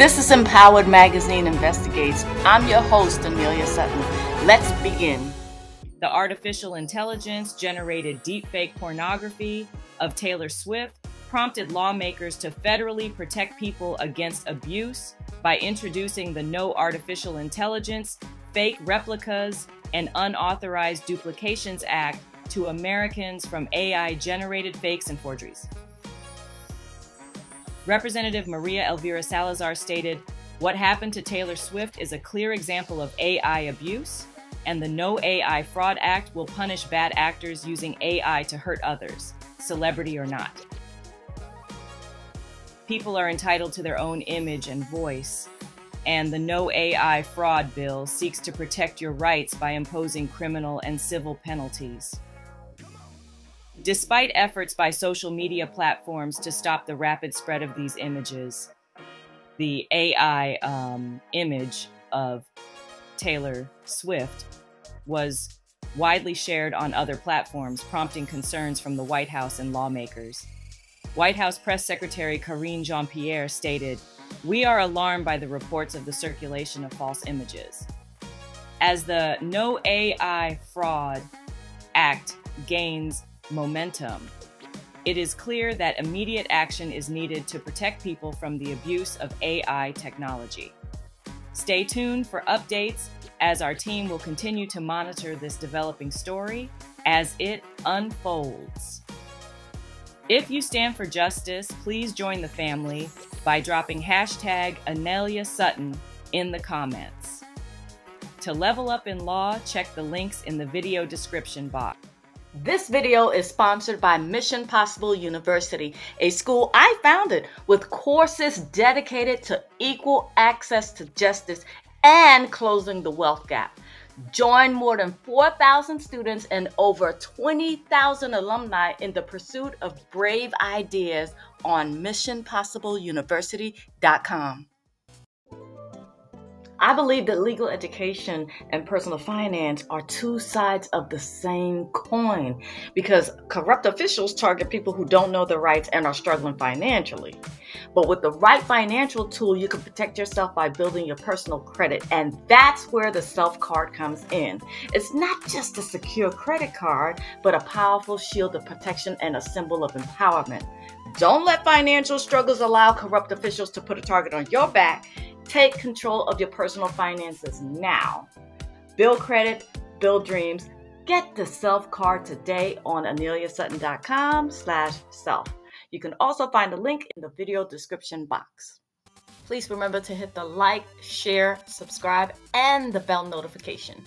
This is Empowered Magazine Investigates. I'm your host, Anelia Sutton. Let's begin. The artificial intelligence generated deepfake pornography of Taylor Swift prompted lawmakers to federally protect people against abuse by introducing the No Artificial Intelligence, Fake Replicas, and Unauthorized Duplications Act to Americans from AI generated fakes and forgeries. Representative Maria Elvira Salazar stated, What happened to Taylor Swift is a clear example of AI abuse, and the No AI Fraud Act will punish bad actors using AI to hurt others, celebrity or not. People are entitled to their own image and voice, and the No AI Fraud Bill seeks to protect your rights by imposing criminal and civil penalties. Despite efforts by social media platforms to stop the rapid spread of these images, the AI um, image of Taylor Swift was widely shared on other platforms, prompting concerns from the White House and lawmakers. White House Press Secretary Karine Jean Pierre stated, We are alarmed by the reports of the circulation of false images. As the No AI Fraud Act gains momentum. It is clear that immediate action is needed to protect people from the abuse of AI technology. Stay tuned for updates as our team will continue to monitor this developing story as it unfolds. If you stand for justice, please join the family by dropping hashtag Anelia Sutton in the comments. To level up in law, check the links in the video description box. This video is sponsored by Mission Possible University, a school I founded with courses dedicated to equal access to justice and closing the wealth gap. Join more than 4,000 students and over 20,000 alumni in the pursuit of brave ideas on missionpossibleuniversity.com. I believe that legal education and personal finance are two sides of the same coin because corrupt officials target people who don't know their rights and are struggling financially. But with the right financial tool, you can protect yourself by building your personal credit. And that's where the self card comes in. It's not just a secure credit card, but a powerful shield of protection and a symbol of empowerment. Don't let financial struggles allow corrupt officials to put a target on your back Take control of your personal finances now. Build credit, build dreams. Get the self card today on aneliasutton.com slash self. You can also find the link in the video description box. Please remember to hit the like, share, subscribe, and the bell notification.